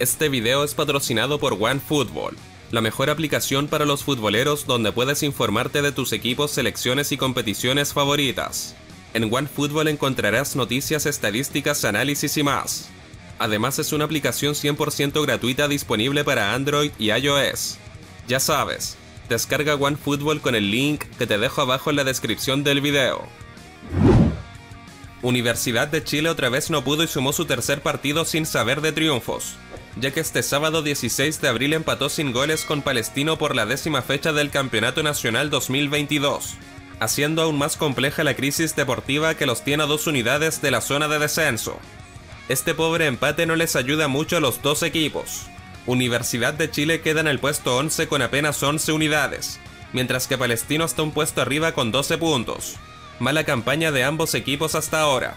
Este video es patrocinado por OneFootball, la mejor aplicación para los futboleros donde puedes informarte de tus equipos, selecciones y competiciones favoritas. En OneFootball encontrarás noticias, estadísticas, análisis y más. Además es una aplicación 100% gratuita disponible para Android y iOS. Ya sabes, descarga OneFootball con el link que te dejo abajo en la descripción del video. Universidad de Chile otra vez no pudo y sumó su tercer partido sin saber de triunfos, ya que este sábado 16 de abril empató sin goles con Palestino por la décima fecha del Campeonato Nacional 2022, haciendo aún más compleja la crisis deportiva que los tiene a dos unidades de la zona de descenso. Este pobre empate no les ayuda mucho a los dos equipos. Universidad de Chile queda en el puesto 11 con apenas 11 unidades, mientras que Palestino está un puesto arriba con 12 puntos. Mala campaña de ambos equipos hasta ahora.